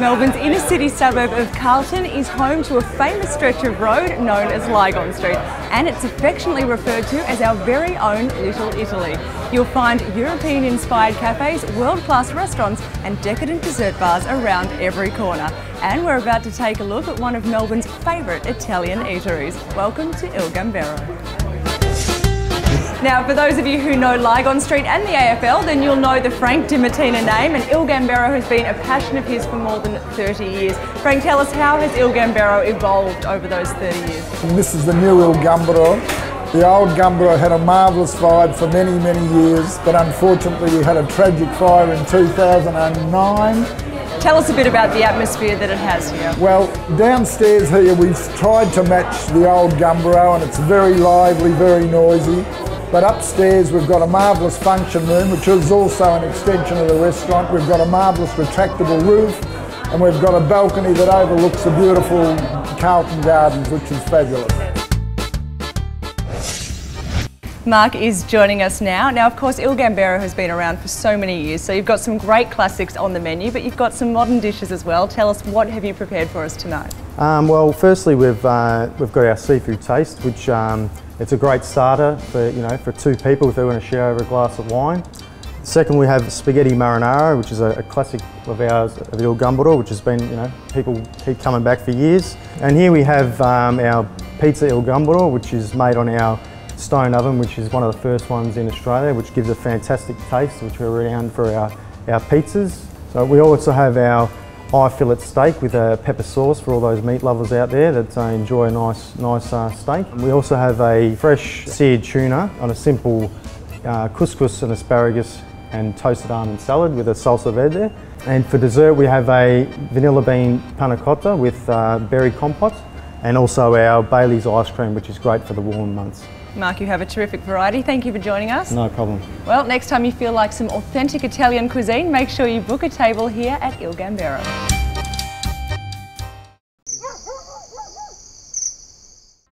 Melbourne's inner city suburb of Carlton is home to a famous stretch of road known as Lygon Street, and it's affectionately referred to as our very own Little Italy. You'll find European inspired cafes, world class restaurants, and decadent dessert bars around every corner. And we're about to take a look at one of Melbourne's favourite Italian eateries. Welcome to Il Gambero. Now, for those of you who know Lygon Street and the AFL, then you'll know the Frank Di Mattina name, and Il Gambero has been a passion of his for more than 30 years. Frank, tell us how has Il Gambero evolved over those 30 years? This is the new Il Gambero. The old Gambero had a marvellous vibe for many, many years, but unfortunately we had a tragic fire in 2009 Tell us a bit about the atmosphere that it has here. Well, downstairs here we've tried to match the old Gambero and it's very lively, very noisy. But upstairs we've got a marvellous function room which is also an extension of the restaurant. We've got a marvellous retractable roof and we've got a balcony that overlooks the beautiful Carlton Gardens which is fabulous. Mark is joining us now. Now, of course, Il Gambero has been around for so many years, so you've got some great classics on the menu, but you've got some modern dishes as well. Tell us, what have you prepared for us tonight? Um, well, firstly, we've uh, we've got our seafood taste, which um, it's a great starter for you know for two people if they want to share over a glass of wine. Second, we have spaghetti marinara, which is a, a classic of ours, of Il Gambero, which has been, you know, people keep coming back for years. And here we have um, our pizza Il Gambero, which is made on our stone oven, which is one of the first ones in Australia, which gives a fantastic taste, which we're renowned for our, our pizzas. So we also have our eye fillet steak with a pepper sauce for all those meat lovers out there that uh, enjoy a nice, nice uh, steak. We also have a fresh seared tuna on a simple uh, couscous and asparagus and toasted almond salad with a salsa verde. And for dessert we have a vanilla bean panna cotta with uh, berry compote and also our Bailey's ice cream which is great for the warm months. Mark, you have a terrific variety. Thank you for joining us. No problem. Well, next time you feel like some authentic Italian cuisine, make sure you book a table here at Il Gambero.